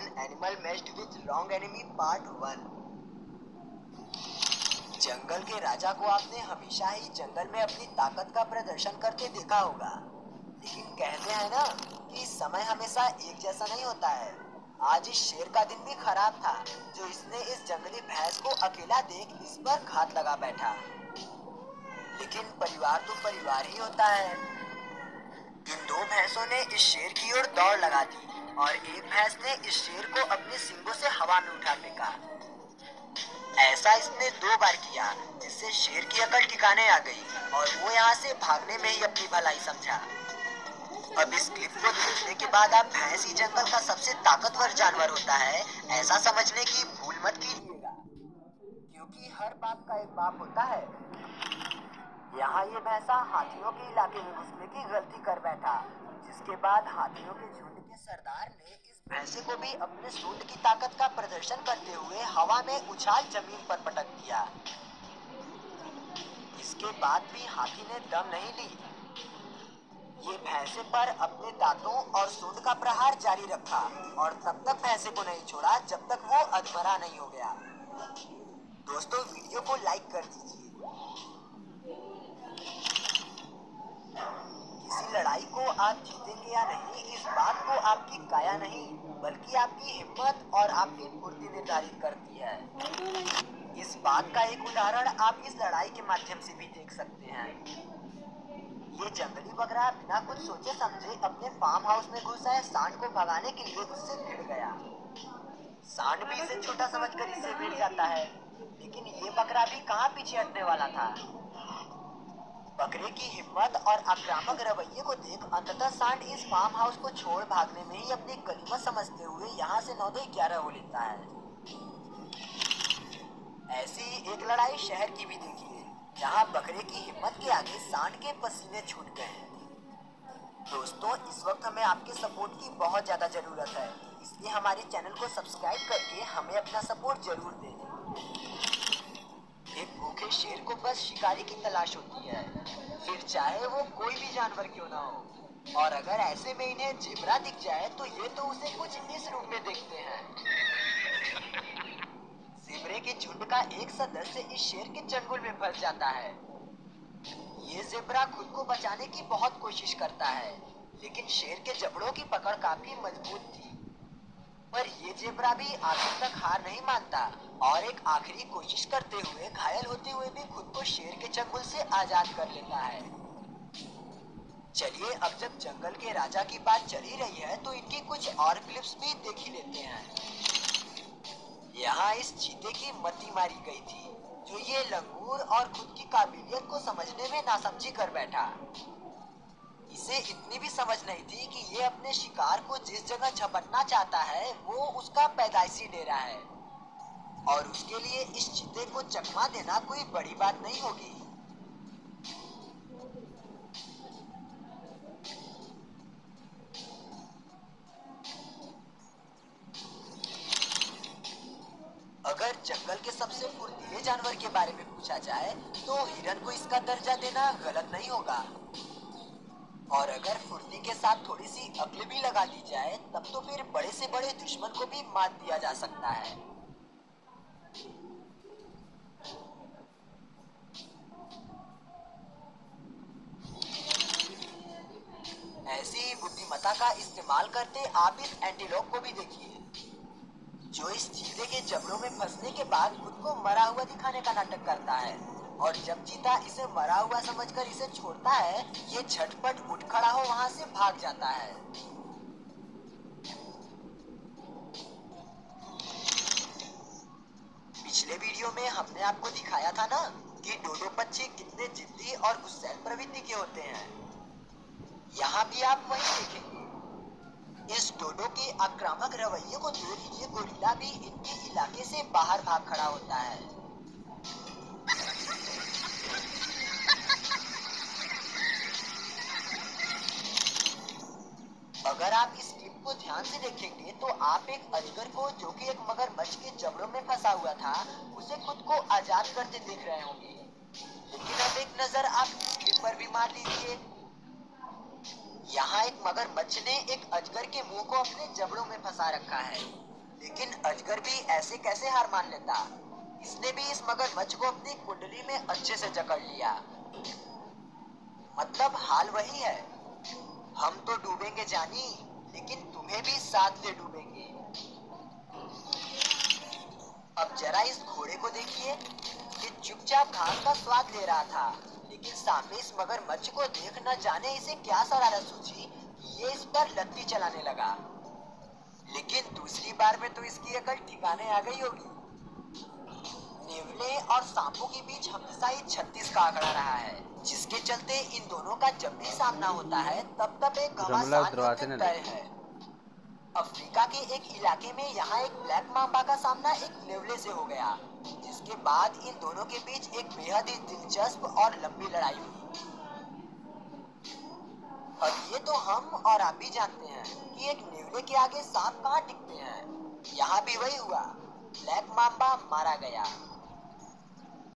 When Animal Meshed with Wrong Enemy Part 1 जंगल के राजा को आपने हमेशा ही जंगल में अपनी ताकत का प्रदर्शन करते देखा होगा। लेकिन कहते हैं ना कि समय हमेशा एक जैसा नहीं होता है। आज इस शेर का दिन भी खराब था, जो इसने इस जंगली भैंस को अकेला देख इस पर घात लगा बैठा। लेकिन परिवार तो परिवार ही होता है। इन दो भैंसों ने इस शेर की ओर दौड़ लगा दी। और एक भैंस ने इस शेर को अपने सिंगों से हवा में उठा फेंका ऐसा इसने दो बार किया, जिससे शेर की अकल ठिकाने आ गई और वो यहाँ से भागने में ही अपनी भलाई समझा। अब इस क्लिप को देखने के बाद आप भैंस ही जंगल का सबसे ताकतवर जानवर होता है, ऐसा समझने की भूल मत कीजिएगा। क्योंकि हर बाप का एक बाप होता है। यहाँ ये भैंसा हाथियों के इलाके में घुसने की गलती कर बैठा, जिसके बाद हाथियों के झुंड के सरदार ने इस भैंसे को भी अपने सूंड की ताकत का प्रदर्शन करते हुए हवा में उछाल ज़मीन पर पटक दिया। इसके बाद भी हाथी ने दम नहीं ली। ये भैंसे पर अपने दांतों और सूंड का प्रहार जारी रखा और तब तक भैंसे को नहीं छोड़ा जब तक वो अधमरा नहीं हो गया। दोस्तों, वीडियो को लाइक कर दीजिए किसी लड़ाई को आप जीतेंगे या नहीं, इस बात को आपकी काया नहीं, बल्कि आपकी हिम्मत और आपकी फुर्ती निर्धारित करती है। इस बात का एक उदाहरण आप इस लड़ाई के माध्यम से भी देख सकते हैं। ये जंगली बकरा बिना कुछ सोचे समझे अपने फार्म हाउस में घुस आए सांड को भगाने के लिए उससे भिड़ गया। सांड भी इसे छोटा समझकर इससे भिड़ जाता है, लेकिन ये बकरा भी कहाँ पीछे हटने वाला था? बकरे की हिम्मत और आक्रामक रवैये को देख अंततः सांड इस फार्म हाउस को छोड़ भागने में ही अपनी गनीमत समझते हुए यहाँ से नौ दो ग्यारह हो लेता है। ऐसी ही एक लड़ाई शहर की भी देखिए जहाँ बकरे की हिम्मत के आगे सांड के पसीने छूट गए। दोस्तों, इस वक्त हमें आपके सपोर्ट की बहुत ज़्यादा ज़रूरत है, इसलिए हमारे चैनल को सब्सक्राइब करके हमें अपना सपोर्ट ज़रूर दें। शेर को बस शिकारी की तलाश होती है। फिर चाहे वो कोई भी जानवर क्यों ना हो। और अगर ऐसे में इन्हें जेबरा दिख जाए तो ये तो उसे कुछ इस रूप में देखते हैं। जेबरे के झुंड का एक सदस्य इस शेर के चंगुल में फंस जाता है। ये जेबरा खुद को बचाने की बहुत कोशिश करता है, लेकिन शेर के जबड़ों की पकड़ काफ़ी मज़बूत थी। पर ये जेबरा भी आखिर तक हार नहीं मानता और एक आखिरी कोशिश करते हुए घायल होते हुए भी खुद को शेर के चंगुल से आज़ाद कर लेता है। चलिए, अब जब जंगल के राजा की बात चली रही है तो इनकी कुछ और क्लिप्स भी देख ही लेते हैं। यहाँ इस चीते की मती मारी गई थी, जो ये लंगूर और खुद की काबिलियत को समझने में नासमझी कर बैठा। इसे इतनी भी समझ नहीं थी कि ये अपने शिकार को जिस जगह झपटना चाहता है, वो उसका पैदाइशी डेरा है। और उसके लिए इस चीते को चकमा देना कोई बड़ी बात नहीं होगी। अगर जंगल के सबसे फुर्तीले जानवर के बारे में पूछा जाए तो हिरन को इसका दर्जा देना गलत नहीं होगा। और अगर फुर्ती के साथ थोड़ी सी अकल भी लगा दी जाए, तब तो फिर बड़े से बड़े दुश्मन को भी मात दिया जा सकता है। ऐसी ही बुद्धिमता का इस्तेमाल करते आप इस एंटीलोप को भी देखिए, जो इस चीते के जबड़ों में फंसने के बाद खुद को मरा हुआ दिखाने का नाटक करता है। और जब चीता इसे मरा हुआ समझकर इसे छोड़ता है, ये झटपट उठ खड़ा हो वहाँ से भाग जाता है। पिछले वीडियो में हमने आपको दिखाया था ना कि डोडो पक्षी कितने जिद्दी और गुस्सैल प्रवृत्ति के होते हैं। यहाँ भी आप वही देखेंगे। इस डोडो के आक्रामक रवैये को देख ये गोरिल्ला भी इनके इलाके से बाहर भाग खड़ा होता है। देखेंगे तो आप एक अजगर को, जो कि एक मगरमच्छ के जबड़ों में फंसा हुआ था, उसे खुद को आज़ाद करते देख रहे होंगे। लेकिन अब एक नज़र आप क्लिप पर भी मार लीजिए यहाँ एक मगरमच्छ ने एक अजगर के मुँह को अपने जबड़ों में फंसा रखा है। लेकिन अजगर भी ऐसे कैसे हार मान लेता? इसने भी इस मगरमच्छ को अपनी कुंडली में अच्छे से जकड़ लिया। मतलब हाल वही है। हम तो डूबेंगे जानी। लेकिन तुम्हें भी साथ ले डूबेंगे। अब जरा इस घोड़े को देखिए, ये चुपचाप घास का स्वाद ले रहा था। लेकिन सामने इस मगरमच्छ को देख न जाने इसे क्या शरारत सूझी, ये इस पर लत्ती चलाने लगा। लेकिन दूसरी बार में तो इसकी अकल ठिकाने आ गई होगी। नेवले और सांपों के बीच हमेशा ही छत्तीस का आंकड़ा रहा है जिसके चलते इन दोनों का जब भी सामना होता है तब तब एक घमासान तय है। अफ्रीका के एक इलाके में यहाँ एक ब्लैक मांबा का सामना एक नेवले से हो गया जिसके बाद इन दोनों के बीच एक बेहद ही दिलचस्प और लंबी लड़ाई हुई। और ये तो हम और आप भी जानते हैं कि एक नेवले के आगे सांप कहाँ टिकते हैं। यहाँ भी वही हुआ। ब्लैक मांबा मारा गया।